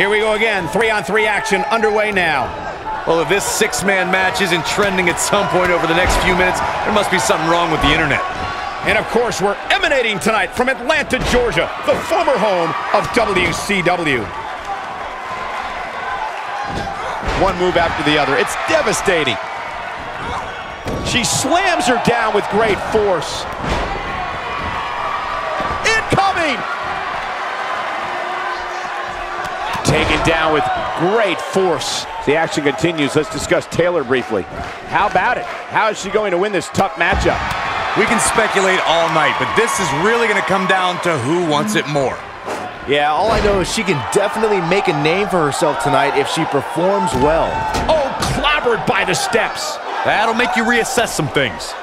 Here we go again. Three-on-three 3 action underway now. Well, if this six-man match isn't trending at some point over the next few minutes, there must be something wrong with the internet. And of course, we're emanating tonight from Atlanta, Georgia, the former home of WCW. One move after the other. It's devastating. She slams her down with great force. Incoming! Taken down with great force. The action continues. Let's discuss Taylor briefly. How about it? How is she going to win this tough matchup? We can speculate all night, but this is really going to come down to who wants it more. Yeah, all I know is she can definitely make a name for herself tonight if she performs well. Oh, clobbered by the steps. That'll make you reassess some things.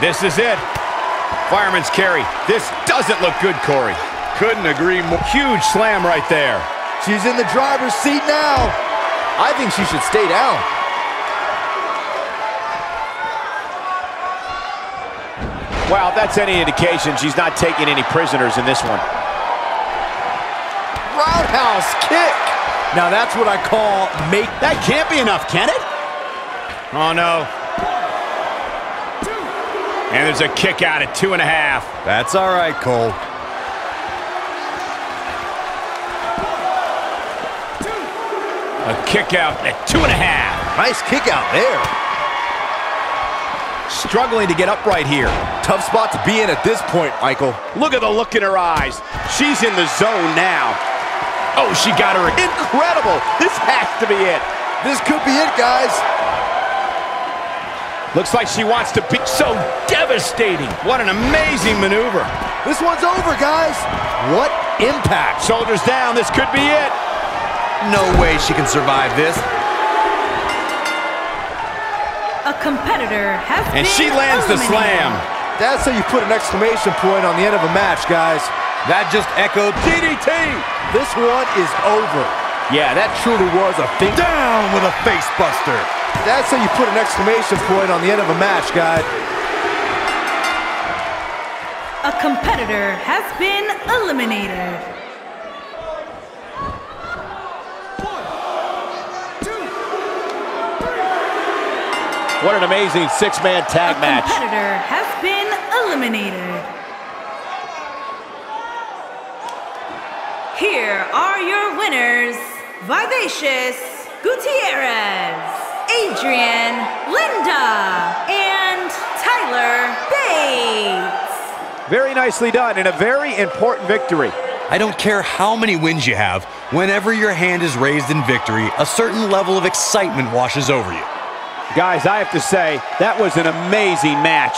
This is it. Fireman's carry. This doesn't look good, Corey. Couldn't agree more. Huge slam right there. She's in the driver's seat now. I think she should stay down. Wow, if that's any indication, she's not taking any prisoners in this one. Roundhouse kick. Now that's what I call make. That can't be enough, can it? Oh, no. And there's a kick out at two and a half. That's all right, Cole. A kick out at two and a half. Nice kick out there. Struggling to get upright here. Tough spot to be in at this point, Michael. Look at the look in her eyes. She's in the zone now. Oh, she got her. Incredible. This has to be it. This could be it, guys. Looks like she wants to be so devastating. What an amazing maneuver. This one's over, guys. What impact. Shoulders down. This could be it. No way she can survive this. A competitor has And been she lands the slam. That's how you put an exclamation point on the end of a match, guys. That just echoed DDT. This one is over. Yeah, that truly was a thing. Down with a face buster. That's how you put an exclamation point on the end of a match, guys. A competitor has been eliminated. What an amazing six-man tag A match. competitor has been eliminated. Here are your winners, Vivacious Gutierrez, Adrian Linda, and Tyler Bates. Very nicely done and a very important victory. I don't care how many wins you have, whenever your hand is raised in victory, a certain level of excitement washes over you. Guys, I have to say, that was an amazing match.